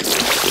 you